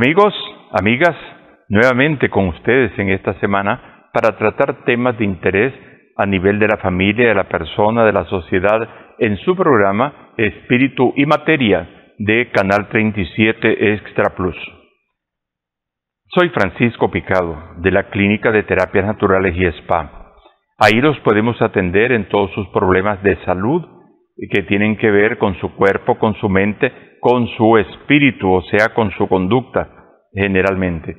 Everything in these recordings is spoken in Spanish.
Amigos, amigas, nuevamente con ustedes en esta semana para tratar temas de interés a nivel de la familia, de la persona, de la sociedad, en su programa Espíritu y Materia de Canal 37 Extra Plus. Soy Francisco Picado, de la Clínica de Terapias Naturales y Spa. Ahí los podemos atender en todos sus problemas de salud que tienen que ver con su cuerpo, con su mente, con su espíritu, o sea, con su conducta, generalmente.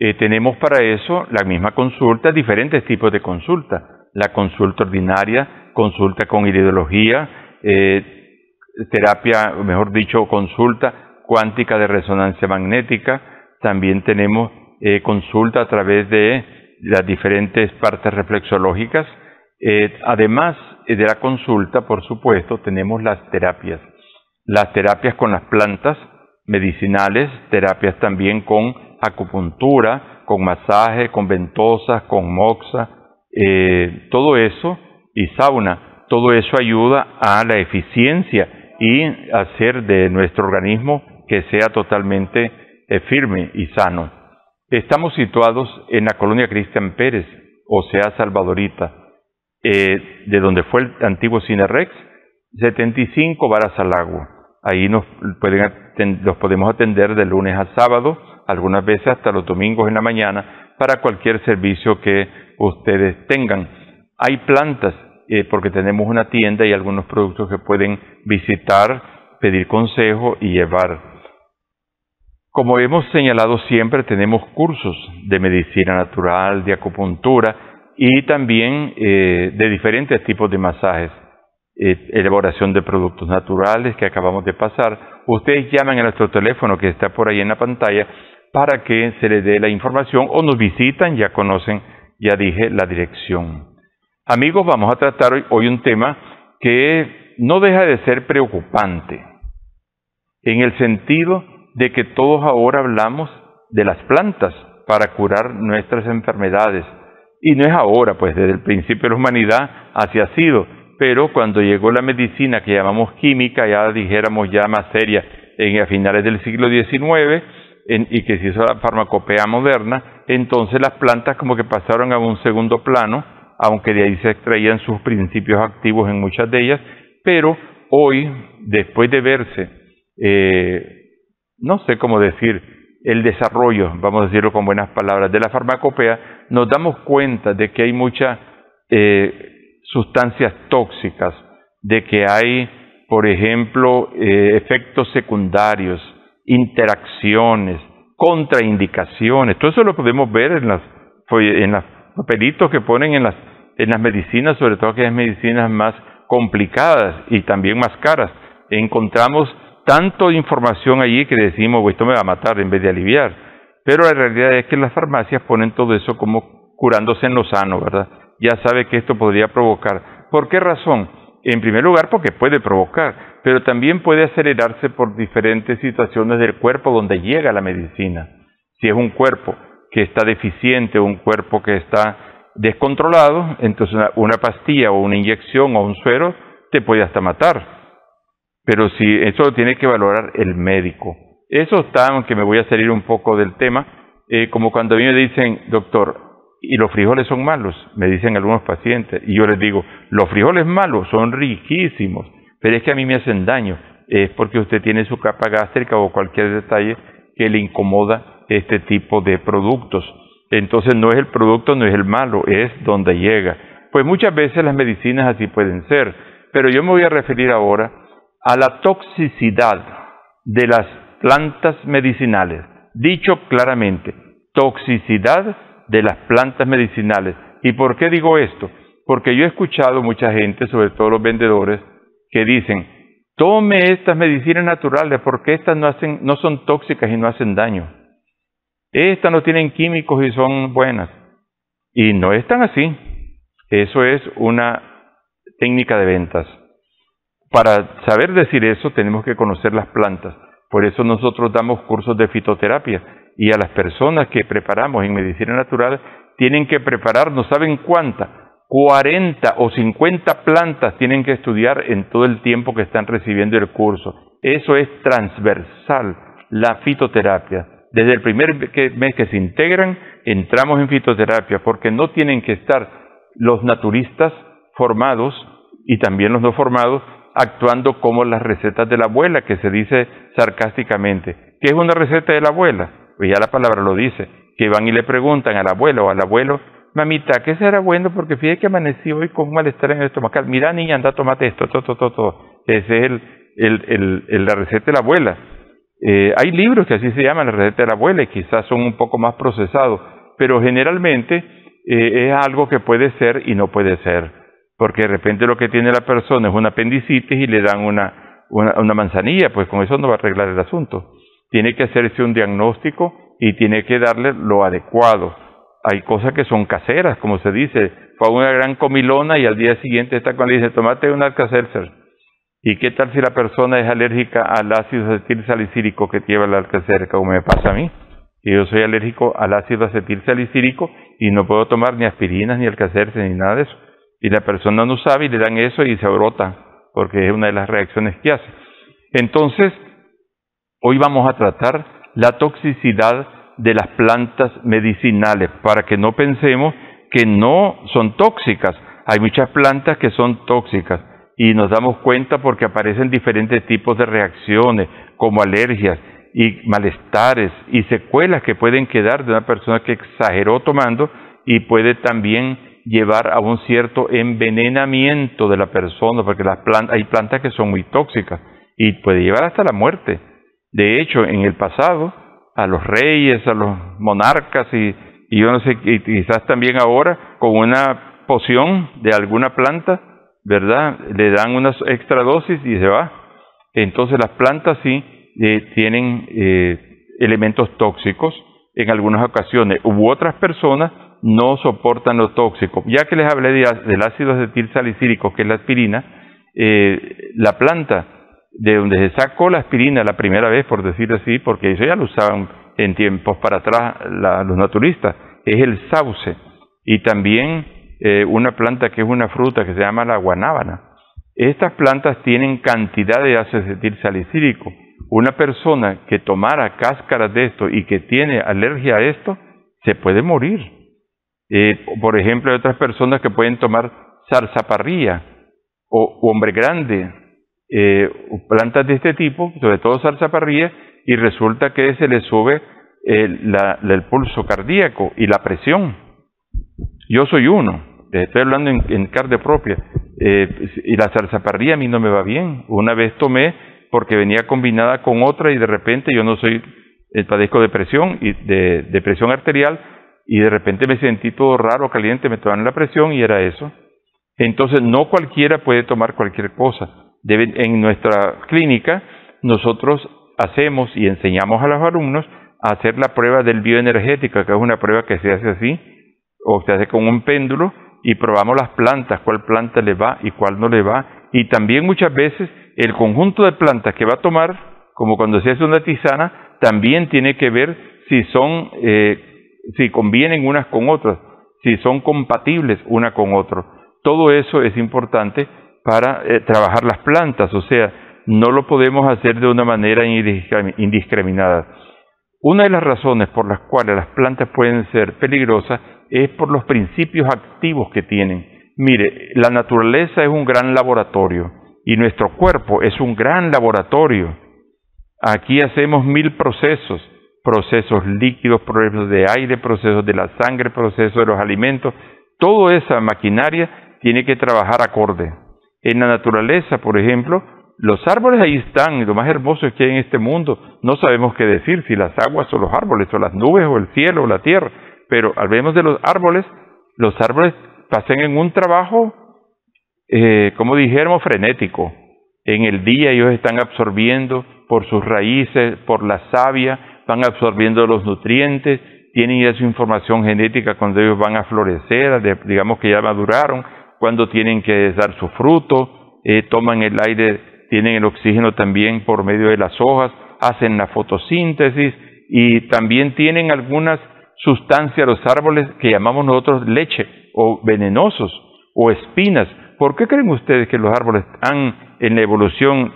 Eh, tenemos para eso la misma consulta, diferentes tipos de consulta. La consulta ordinaria, consulta con ideología, eh, terapia, mejor dicho, consulta cuántica de resonancia magnética. También tenemos eh, consulta a través de las diferentes partes reflexológicas. Además de la consulta, por supuesto, tenemos las terapias. Las terapias con las plantas medicinales, terapias también con acupuntura, con masaje, con ventosas, con moxa, eh, todo eso, y sauna, todo eso ayuda a la eficiencia y hacer de nuestro organismo que sea totalmente eh, firme y sano. Estamos situados en la colonia Cristian Pérez, o sea, Salvadorita, eh, de donde fue el antiguo Cinerex, 75 varas al agua. Ahí nos pueden los podemos atender de lunes a sábado, algunas veces hasta los domingos en la mañana, para cualquier servicio que ustedes tengan. Hay plantas, eh, porque tenemos una tienda y algunos productos que pueden visitar, pedir consejo y llevar. Como hemos señalado siempre, tenemos cursos de medicina natural, de acupuntura y también eh, de diferentes tipos de masajes. Eh, elaboración de productos naturales que acabamos de pasar, ustedes llaman a nuestro teléfono que está por ahí en la pantalla para que se les dé la información o nos visitan, ya conocen, ya dije, la dirección. Amigos, vamos a tratar hoy, hoy un tema que no deja de ser preocupante, en el sentido de que todos ahora hablamos de las plantas para curar nuestras enfermedades. Y no es ahora, pues desde el principio de la humanidad así ha sido. Pero cuando llegó la medicina que llamamos química, ya dijéramos ya más seria, en, a finales del siglo XIX, y que se hizo la farmacopea moderna, entonces las plantas como que pasaron a un segundo plano, aunque de ahí se extraían sus principios activos en muchas de ellas, pero hoy, después de verse, eh, no sé cómo decir, el desarrollo, vamos a decirlo con buenas palabras, de la farmacopea, nos damos cuenta de que hay mucha eh, sustancias tóxicas, de que hay, por ejemplo, eh, efectos secundarios, interacciones, contraindicaciones. Todo eso lo podemos ver en las en los papelitos que ponen en las en las medicinas, sobre todo aquellas medicinas más complicadas y también más caras. Encontramos tanto información allí que decimos, esto me va a matar en vez de aliviar. Pero la realidad es que las farmacias ponen todo eso como curándose en lo sano, ¿verdad? ya sabe que esto podría provocar. ¿Por qué razón? En primer lugar, porque puede provocar, pero también puede acelerarse por diferentes situaciones del cuerpo donde llega la medicina. Si es un cuerpo que está deficiente, un cuerpo que está descontrolado, entonces una, pastilla o una inyección o un suero te puede hasta matar. Pero si eso lo tiene que valorar el médico. Eso está, aunque me voy a salir un poco del tema, eh, como cuando a mí me dicen, doctor, y los frijoles son malos, me dicen algunos pacientes, y yo les digo, los frijoles malos son riquísimos, pero es que a mí me hacen daño, es porque usted tiene su capa gástrica o cualquier detalle que le incomoda este tipo de productos. Entonces no es el producto, no es el malo, es donde llega. Pues muchas veces las medicinas así pueden ser, pero yo me voy a referir ahora a la toxicidad de las plantas medicinales. Dicho claramente, toxicidad de las plantas medicinales. ¿Y por qué digo esto? Porque yo he escuchado mucha gente, sobre todo los vendedores, que dicen, tome estas medicinas naturales porque estas no, hacen, no son tóxicas y no hacen daño. Estas no tienen químicos y son buenas. Y no es tan así. Eso es una técnica de ventas. Para saber decir eso tenemos que conocer las plantas. Por eso nosotros damos cursos de fitoterapia y a las personas que preparamos en medicina natural tienen que preparar, no saben cuántas, 40 o 50 plantas tienen que estudiar en todo el tiempo que están recibiendo el curso. Eso es transversal, la fitoterapia. Desde el primer mes que se integran, entramos en fitoterapia, porque no tienen que estar los naturistas formados y también los no formados actuando como las recetas de la abuela, que se dice sarcásticamente. ¿Qué es una receta de la abuela? Pues ya la palabra lo dice, que van y le preguntan al abuelo o al abuelo, mamita, ¿qué será bueno? Porque fíjate que amanecí hoy con un malestar en el estomacal. Mira, niña, anda, tomate esto, todo, todo, todo. Ese es el, el, la receta de la abuela. Eh, hay libros que así se llaman la receta de la abuela y quizás son un poco más procesados, pero generalmente eh, es algo que puede ser y no puede ser, porque de repente lo que tiene la persona es una apendicitis y le dan una, una, manzanilla, pues con eso no va a arreglar el asunto. Tiene que hacerse un diagnóstico y tiene que darle lo adecuado hay cosas que son caseras, como se dice, fue una gran comilona y al día siguiente está con le dice, tomate un alcacelser. ¿Y qué tal si la persona es alérgica al ácido acetil salicílico que lleva el alcacelser, como me pasa a mí? Yo soy alérgico al ácido acetil salicílico y no puedo tomar ni aspirinas, ni alcacelser, ni nada de eso. Y la persona no sabe y le dan eso y se brota, porque es una de las reacciones que hace. Entonces, hoy vamos a tratar la toxicidad de las plantas medicinales, para que no pensemos que no son tóxicas. Hay muchas plantas que son tóxicas y nos damos cuenta porque aparecen diferentes tipos de reacciones, como alergias y malestares y secuelas que pueden quedar de una persona que exageró tomando y puede también llevar a un cierto envenenamiento de la persona, porque las plantas, hay plantas que son muy tóxicas y puede llevar hasta la muerte. De hecho, en el pasado, a los reyes, a los monarcas y, y yo no sé, y quizás también ahora con una poción de alguna planta, ¿verdad? Le dan unas extra dosis y se va. Entonces las plantas sí eh, tienen eh, elementos tóxicos en algunas ocasiones, u otras personas no soportan lo tóxico. Ya que les hablé del ácido acetil salicílico, que es la aspirina, eh, la planta de donde se sacó la aspirina la primera vez, por decir así, porque eso ya lo usaban en tiempos para atrás los naturistas, es el sauce y también eh, una planta que es una fruta que se llama la guanábana. Estas plantas tienen cantidad de ácido acetil salicílico. Una persona que tomara cáscaras de esto y que tiene alergia a esto, se puede morir. Eh, por ejemplo, hay otras personas que pueden tomar zarzaparrilla o hombre grande, eh, plantas de este tipo, sobre todo zarzaparrilla, y resulta que se le sube el, el pulso cardíaco y la presión. Yo soy uno, estoy hablando en, en carne propia, eh, y la zarzaparrilla a mí no me va bien. Una vez tomé porque venía combinada con otra y de repente yo no soy, eh, padezco de presión y de, de presión arterial y de repente me sentí todo raro, caliente, me tomaron la presión y era eso. Entonces no cualquiera puede tomar cualquier cosa en nuestra clínica nosotros hacemos y enseñamos a los alumnos a hacer la prueba del bioenergético, que es una prueba que se hace así, o se hace con un péndulo, y probamos las plantas, cuál planta le va y cuál no le va, y también muchas veces el conjunto de plantas que va a tomar, como cuando se hace una tisana, también tiene que ver si son, eh, si convienen unas con otras, si son compatibles una con otra. Todo eso es importante para eh, trabajar las plantas, o sea, no lo podemos hacer de una manera indiscriminada. Una de las razones por las cuales las plantas pueden ser peligrosas es por los principios activos que tienen. Mire, la naturaleza es un gran laboratorio y nuestro cuerpo es un gran laboratorio. Aquí hacemos mil procesos, procesos líquidos, procesos de aire, procesos de la sangre, procesos de los alimentos. Toda esa maquinaria tiene que trabajar acorde. En la naturaleza, por ejemplo, los árboles ahí están, y lo más hermoso que hay en este mundo. No sabemos qué decir, si las aguas o los árboles, o las nubes, o el cielo, o la tierra. Pero al menos de los árboles, los árboles pasan en un trabajo, eh, como dijéramos, frenético. En el día ellos están absorbiendo por sus raíces, por la savia, van absorbiendo los nutrientes, tienen ya su información genética cuando ellos van a florecer, digamos que ya maduraron, cuando tienen que dar su fruto, eh, toman el aire, tienen el oxígeno también por medio de las hojas, hacen la fotosíntesis y también tienen algunas sustancias los árboles que llamamos nosotros leche o venenosos o espinas. ¿Por qué creen ustedes que los árboles han en la evolución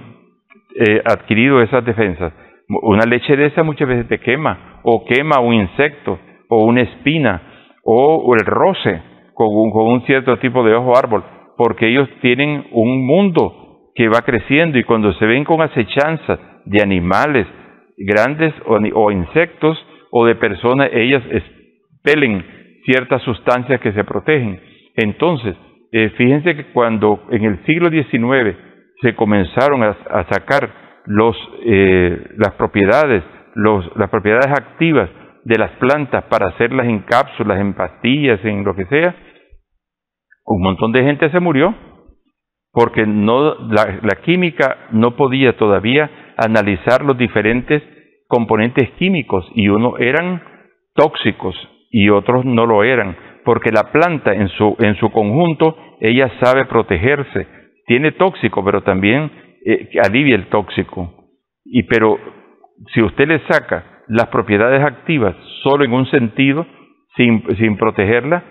eh, adquirido esas defensas? Una leche de esa muchas veces te quema o quema un insecto, o una espina, o, el roce con un, cierto tipo de ojo árbol, porque ellos tienen un mundo que va creciendo y cuando se ven con acechanzas de animales grandes o, insectos o de personas, ellas expelen ciertas sustancias que se protegen. Entonces, eh, fíjense que cuando en el siglo XIX se comenzaron a, sacar los, eh, las propiedades, las propiedades activas de las plantas para hacerlas en cápsulas, en pastillas, en lo que sea, un montón de gente se murió porque no, la, la química no podía todavía analizar los diferentes componentes químicos y unos eran tóxicos y otros no lo eran, porque la planta en su, en su conjunto, ella sabe protegerse, tiene tóxico, pero también eh, alivia el tóxico. Y pero si usted le saca las propiedades activas solo en un sentido, sin, sin protegerla,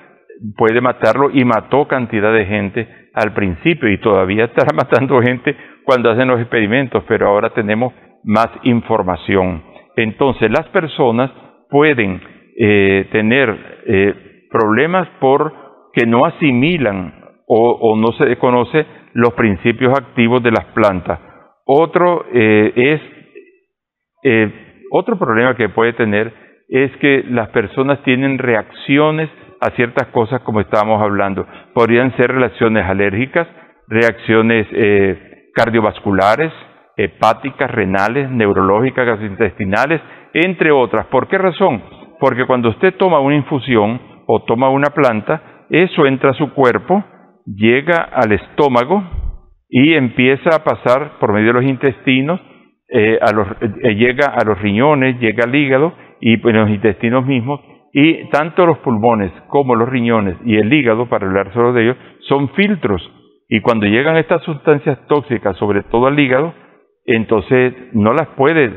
puede matarlo y mató cantidad de gente al principio y todavía estará matando gente cuando hacen los experimentos, pero ahora tenemos más información. Entonces las personas pueden eh, tener eh, problemas por que no asimilan o, no se conoce los principios activos de las plantas. Otro eh, es otro problema que puede tener es que las personas tienen reacciones a ciertas cosas como estábamos hablando. Podrían ser reacciones alérgicas, reacciones cardiovasculares, hepáticas, renales, neurológicas, gastrointestinales, entre otras. ¿Por qué razón? Porque cuando usted toma una infusión o toma una planta, eso entra a su cuerpo, llega al estómago y empieza a pasar por medio de los intestinos, eh, a los, eh, llega a los riñones, llega al hígado y pues, los intestinos mismos, y tanto los pulmones como los riñones y el hígado, para hablar solo de ellos, son filtros. Y cuando llegan estas sustancias tóxicas, sobre todo al hígado, entonces no las puede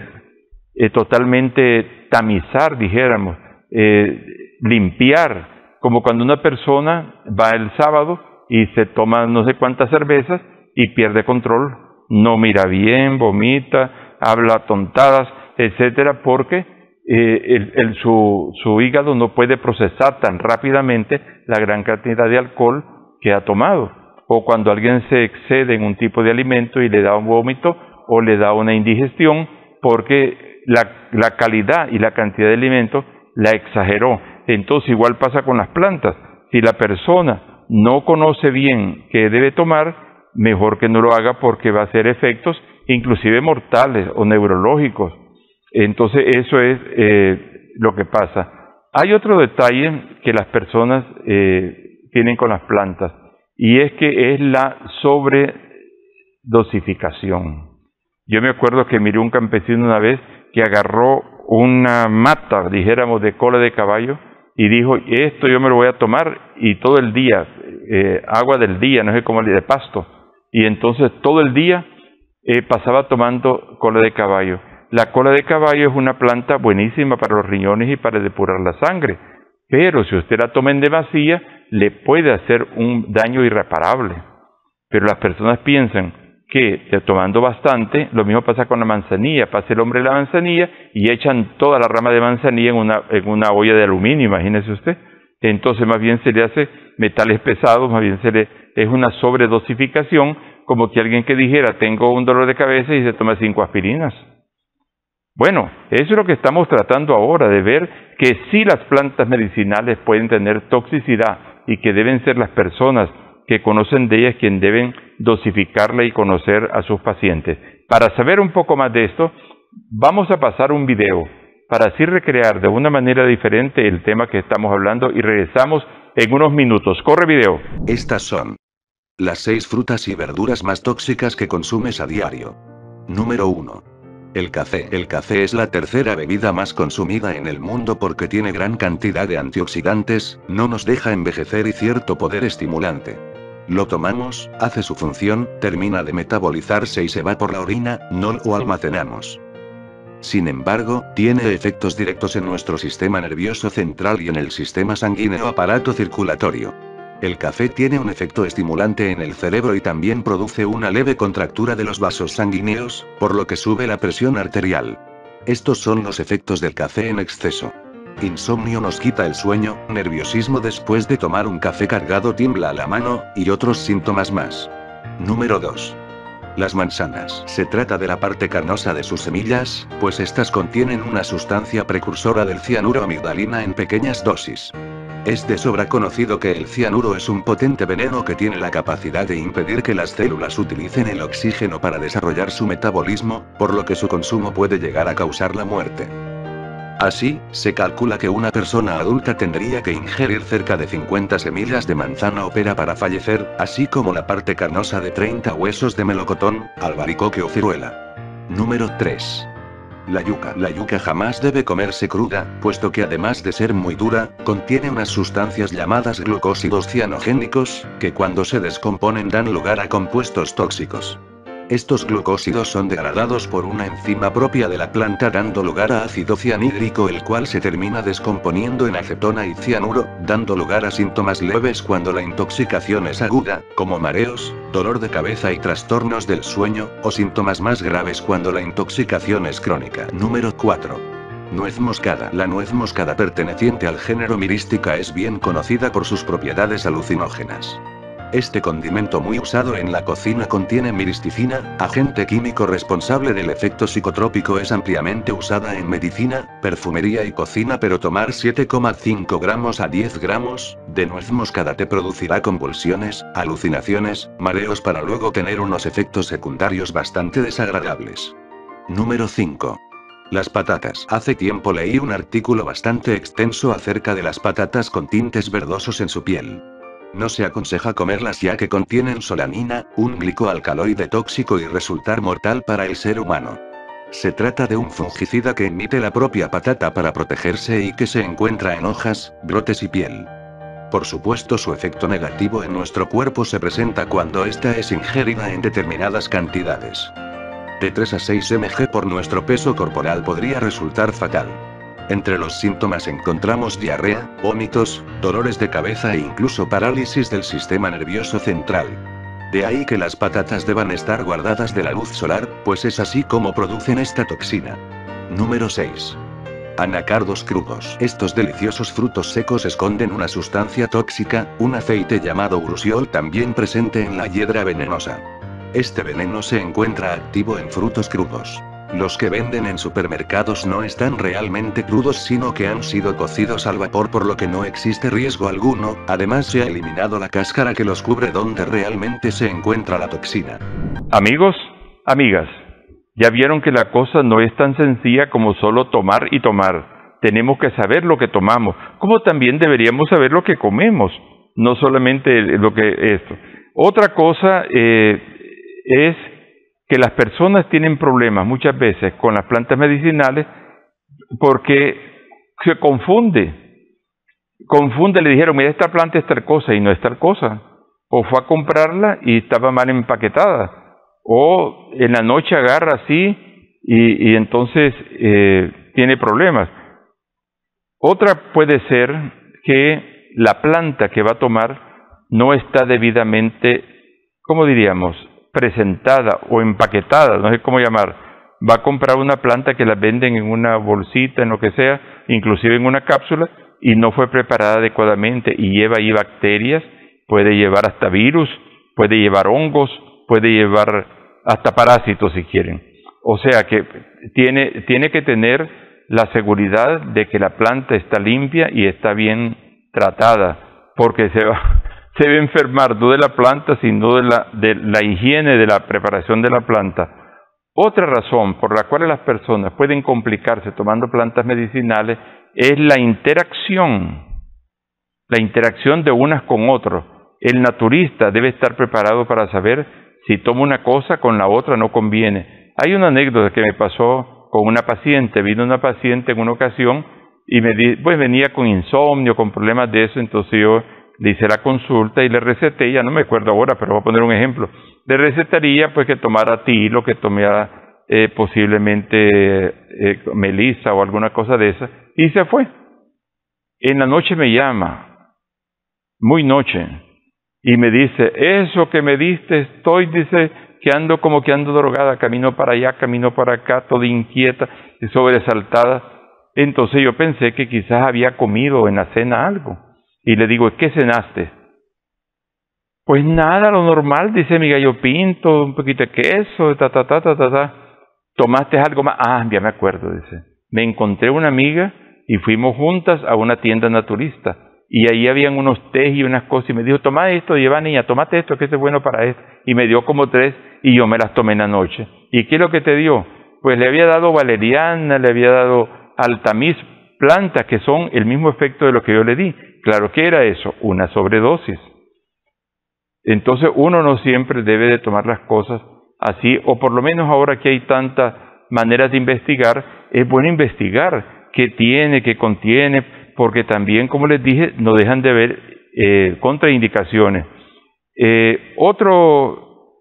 eh, totalmente tamizar, dijéramos, eh, limpiar, como cuando una persona va el sábado y se toma no sé cuántas cervezas y pierde control, no mira bien, vomita, habla tontadas, etcétera, porque eh, el, su, su hígado no puede procesar tan rápidamente la gran cantidad de alcohol que ha tomado. O cuando alguien se excede en un tipo de alimento y le da un vómito o le da una indigestión porque la, la calidad y la cantidad de alimento la exageró. Entonces igual pasa con las plantas. Si la persona no conoce bien qué debe tomar, mejor que no lo haga porque va a hacer efectos inclusive mortales o neurológicos. Entonces eso es eh, lo que pasa. Hay otro detalle que las personas eh, tienen con las plantas y es que es la sobredosificación. Yo me acuerdo que miré un campesino una vez que agarró una mata, dijéramos, de cola de caballo y dijo, esto yo me lo voy a tomar y todo el día, eh, agua del día, no sé cómo de pasto. Y entonces todo el día eh, pasaba tomando cola de caballo. La cola de caballo es una planta buenísima para los riñones y para depurar la sangre, pero si usted la toma en demasía, le puede hacer un daño irreparable. Pero las personas piensan, que tomando bastante, lo mismo pasa con la manzanilla, pasa el hombre la manzanilla y echan toda la rama de manzanilla en una, en una olla de aluminio, imagínese usted. Entonces más bien se le hace metales pesados, más bien se le es una sobredosificación, como que alguien que dijera tengo un dolor de cabeza y se toma cinco aspirinas. Bueno, eso es lo que estamos tratando ahora, de ver que sí las plantas medicinales pueden tener toxicidad y que deben ser las personas que conocen de ellas quien deben dosificarla y conocer a sus pacientes. Para saber un poco más de esto, vamos a pasar un video para así recrear de una manera diferente el tema que estamos hablando y regresamos en unos minutos. Corre video. Estas son las seis frutas y verduras más tóxicas que consumes a diario. Número 1. El café. El café es la tercera bebida más consumida en el mundo porque tiene gran cantidad de antioxidantes, no nos deja envejecer y cierto poder estimulante. Lo tomamos, hace su función, termina de metabolizarse y se va por la orina, no lo almacenamos. Sin embargo, tiene efectos directos en nuestro sistema nervioso central y en el sistema sanguíneo aparato circulatorio. El café tiene un efecto estimulante en el cerebro y también produce una leve contractura de los vasos sanguíneos, por lo que sube la presión arterial. Estos son los efectos del café en exceso. Insomnio nos quita el sueño, nerviosismo después de tomar un café cargado tiembla a la mano, y otros síntomas más. Número 2. Las manzanas. Se trata de la parte carnosa de sus semillas, pues estas contienen una sustancia precursora del cianuro amigdalina en pequeñas dosis. Es de sobra conocido que el cianuro es un potente veneno que tiene la capacidad de impedir que las células utilicen el oxígeno para desarrollar su metabolismo, por lo que su consumo puede llegar a causar la muerte. Así, se calcula que una persona adulta tendría que ingerir cerca de 50 semillas de manzana opera para fallecer, así como la parte carnosa de 30 huesos de melocotón, albaricoque o ciruela. Número 3. La yuca. La yuca jamás debe comerse cruda, puesto que además de ser muy dura, contiene unas sustancias llamadas glucósidos cianogénicos, que cuando se descomponen dan lugar a compuestos tóxicos. Estos glucósidos son degradados por una enzima propia de la planta dando lugar a ácido cianhídrico el cual se termina descomponiendo en acetona y cianuro, dando lugar a síntomas leves cuando la intoxicación es aguda, como mareos, dolor de cabeza y trastornos del sueño, o síntomas más graves cuando la intoxicación es crónica. Número 4. Nuez moscada. La nuez moscada perteneciente al género mirística es bien conocida por sus propiedades alucinógenas. Este condimento muy usado en la cocina contiene miristicina, agente químico responsable del efecto psicotrópico es ampliamente usada en medicina, perfumería y cocina pero tomar 7,5 gramos a 10 gramos de nuez moscada te producirá convulsiones, alucinaciones, mareos para luego tener unos efectos secundarios bastante desagradables. Número 5. Las patatas. Hace tiempo leí un artículo bastante extenso acerca de las patatas con tintes verdosos en su piel. No se aconseja comerlas ya que contienen solanina, un glicoalcaloide tóxico y resultar mortal para el ser humano. Se trata de un fungicida que emite la propia patata para protegerse y que se encuentra en hojas, brotes y piel. Por supuesto su efecto negativo en nuestro cuerpo se presenta cuando ésta es ingerida en determinadas cantidades. De 3 a 6 mg por nuestro peso corporal podría resultar fatal. Entre los síntomas encontramos diarrea, vómitos, dolores de cabeza e incluso parálisis del sistema nervioso central. De ahí que las patatas deban estar guardadas de la luz solar, pues es así como producen esta toxina. Número 6. Anacardos crudos. Estos deliciosos frutos secos esconden una sustancia tóxica, un aceite llamado urusiol también presente en la hiedra venenosa. Este veneno se encuentra activo en frutos crudos. Los que venden en supermercados no están realmente crudos sino que han sido cocidos al vapor por lo que no existe riesgo alguno, además se ha eliminado la cáscara que los cubre donde realmente se encuentra la toxina. Amigos, amigas, ya vieron que la cosa no es tan sencilla como solo tomar y tomar. Tenemos que saber lo que tomamos, como también deberíamos saber lo que comemos, no solamente lo que esto. Otra cosa eh, es que las personas tienen problemas muchas veces con las plantas medicinales porque se confunde. Confunde, le dijeron, mira, esta planta es tal cosa y no es tal cosa. O fue a comprarla y estaba mal empaquetada. O en la noche agarra así y, entonces eh, tiene problemas. Otra puede ser que la planta que va a tomar no está debidamente, ¿cómo diríamos?, presentada o empaquetada, no sé cómo llamar, va a comprar una planta que la venden en una bolsita, en lo que sea, inclusive en una cápsula, y no fue preparada adecuadamente y lleva ahí bacterias, puede llevar hasta virus, puede llevar hongos, puede llevar hasta parásitos si quieren. O sea que tiene, tiene que tener la seguridad de que la planta está limpia y está bien tratada, porque se va, se debe enfermar no de la planta, sino de la, de la higiene de la preparación de la planta. Otra razón por la cual las personas pueden complicarse tomando plantas medicinales es la interacción, la interacción de unas con otras. El naturista debe estar preparado para saber si toma una cosa con la otra no conviene. Hay una anécdota que me pasó con una paciente, vino una paciente en una ocasión y me pues venía con insomnio, con problemas de eso, entonces yo le hice la consulta y le receté, ya no me acuerdo ahora, pero voy a poner un ejemplo, le recetaría pues que tomara tilo, que tomara eh, posiblemente eh, melisa o alguna cosa de esa, y se fue. En la noche me llama, muy noche, y me dice, eso que me diste, estoy, dice, que ando como que ando drogada, camino para allá, camino para acá, toda inquieta, sobresaltada. Entonces yo pensé que quizás había comido en la cena algo. Y le digo, ¿qué cenaste? Pues nada, lo normal, dice mi gallo pinto, un poquito de queso, ta, ta, ta, ta, ta, ta. ¿Tomaste algo más? Ah, ya me acuerdo, dice. Me encontré una amiga y fuimos juntas a una tienda naturista. Y ahí habían unos té y unas cosas. Y me dijo, toma esto, lleva niña, tomate esto, que es bueno para esto. Y me dio como tres y yo me las tomé en la noche. ¿Y qué es lo que te dio? Pues le había dado valeriana, le había dado altamiz, plantas que son el mismo efecto de lo que yo le di. Claro que era eso, una sobredosis. Entonces uno no siempre debe de tomar las cosas así, o por lo menos ahora que hay tantas maneras de investigar, es bueno investigar qué tiene, qué contiene, porque también, como les dije, no dejan de ver eh, contraindicaciones. Eh, otro,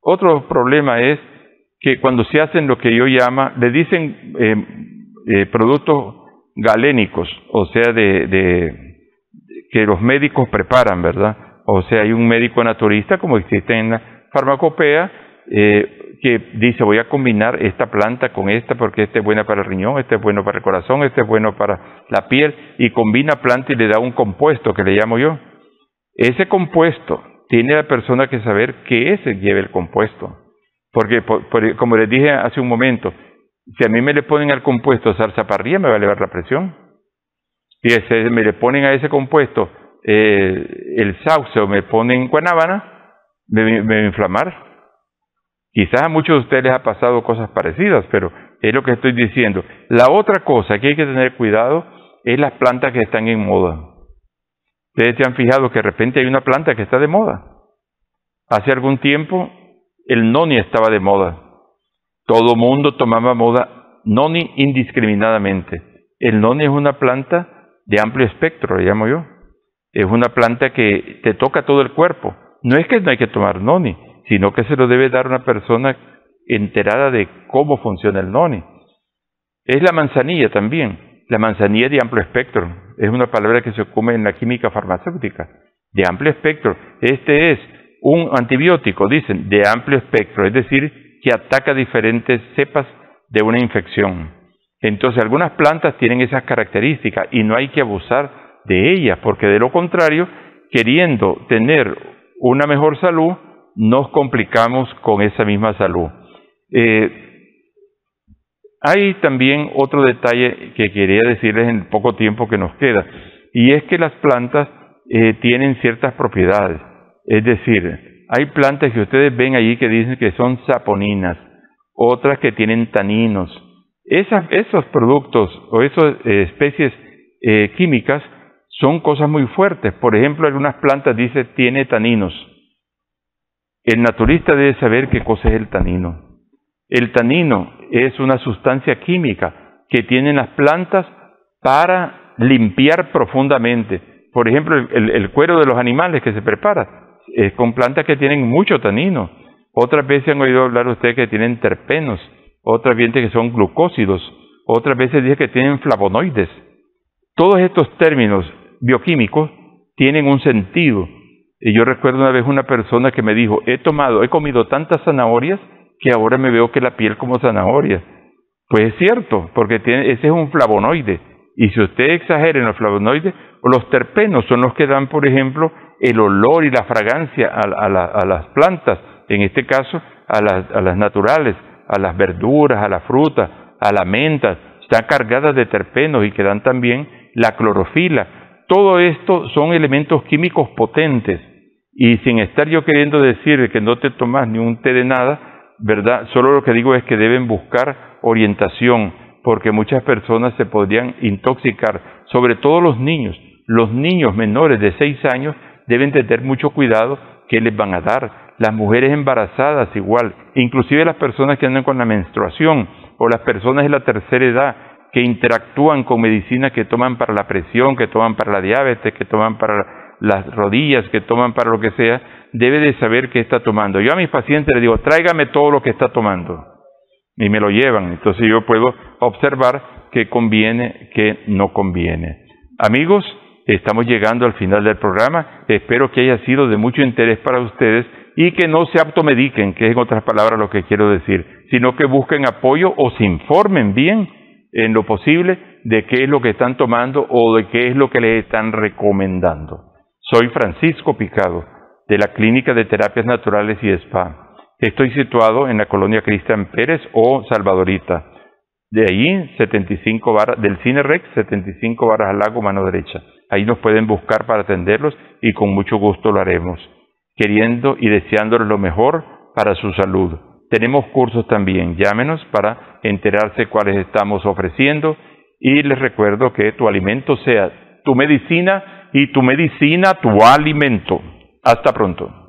otro problema es que cuando se hacen lo que yo llama, le dicen eh, productos galénicos, o sea, de, que los médicos preparan, ¿verdad? O sea, hay un médico naturista, como existe en la farmacopea, que dice voy a combinar esta planta con esta porque esta es buena para el riñón, esta es bueno para el corazón, esta es bueno para la piel y combina planta y le da un compuesto que le llamo yo. Ese compuesto tiene la persona que saber qué es el lleva el compuesto. Porque, como les dije hace un momento, si a mí me le ponen al compuesto salsa me va a elevar la presión. Si me le ponen a ese compuesto eh, el sauce o me ponen guanábana, me, me va a inflamar. Quizás a muchos de ustedes les ha pasado cosas parecidas, pero es lo que estoy diciendo. La otra cosa que hay que tener cuidado es las plantas que están en moda. Ustedes se han fijado que de repente hay una planta que está de moda. Hace algún tiempo el noni estaba de moda. Todo mundo tomaba moda noni indiscriminadamente. El noni es una planta de amplio espectro, le llamo yo. Es una planta que te toca todo el cuerpo. No es que no hay que tomar noni, sino que se lo debe dar una persona enterada de cómo funciona el noni. Es la manzanilla también, la manzanilla de amplio espectro, es una palabra que se ocupa en la química farmacéutica, de amplio espectro. Este es un antibiótico, dicen, de amplio espectro, es decir, que ataca diferentes cepas de una infección. Entonces, algunas plantas tienen esas características y no hay que abusar de ellas, porque de lo contrario, queriendo tener una mejor salud, nos complicamos con esa misma salud. Eh, hay también otro detalle que quería decirles en el poco tiempo que nos queda, y es que las plantas eh, tienen ciertas propiedades. Es decir, hay plantas que ustedes ven allí que dicen que son saponinas, otras que tienen taninos. Esos productos o esas eh, especies químicas son cosas muy fuertes. Por ejemplo, algunas plantas dicen tiene taninos. El naturista debe saber qué cosa es el tanino. El tanino es una sustancia química que tienen las plantas para limpiar profundamente. Por ejemplo, el, cuero de los animales que se prepara es con plantas que tienen mucho tanino. Otras veces han oído hablar ustedes que tienen terpenos, otras veces que son glucósidos, otras veces dicen que tienen flavonoides. Todos estos términos bioquímicos tienen un sentido y yo recuerdo una vez una persona que me dijo, he tomado, he comido tantas zanahorias que ahora me veo que la piel como zanahoria. Pues es cierto, porque tiene, ese es un flavonoide. Y si usted exagera en los flavonoides, los terpenos son los que dan, por ejemplo, el olor y la fragancia a, las plantas, en este caso a las, a las naturales, a las verduras, a la fruta, a la menta, están cargadas de terpenos y que dan también la clorofila. Todo esto son elementos químicos potentes y sin estar yo queriendo decir que no te tomas ni un té de nada, ¿verdad? Solo lo que digo es que deben buscar orientación, porque muchas personas se podrían intoxicar, sobre todo los niños. Los niños menores de seis años deben tener mucho cuidado qué les van a dar. Las mujeres embarazadas igual, inclusive las personas que andan con la menstruación o las personas de la tercera edad que interactúan con medicina que toman para la presión, que toman para la diabetes, que toman para las rodillas que toman para lo que sea, debe de saber qué está tomando. Yo a mis pacientes les digo, tráigame todo lo que está tomando. Y me lo llevan. Entonces yo puedo observar qué conviene, qué no conviene. Amigos, estamos llegando al final del programa. Espero que haya sido de mucho interés para ustedes y que no se automediquen, que es en otras palabras lo que quiero decir, sino que busquen apoyo o se informen bien en lo posible de qué es lo que están tomando o de qué es lo que les están recomendando. Soy Francisco Picado, de la Clínica de Terapias Naturales y Spa. Estoy situado en la colonia Cristian Pérez o Salvadorita. De ahí, 75 barras, del Cine Rex, 75 barras al lago, mano derecha. Ahí nos pueden buscar para atenderlos y con mucho gusto lo haremos, queriendo y deseándoles lo mejor para su salud. Tenemos cursos también, llámenos para enterarse cuáles estamos ofreciendo y les recuerdo que tu alimento sea tu medicina y tu medicina tu alimento. Hasta pronto.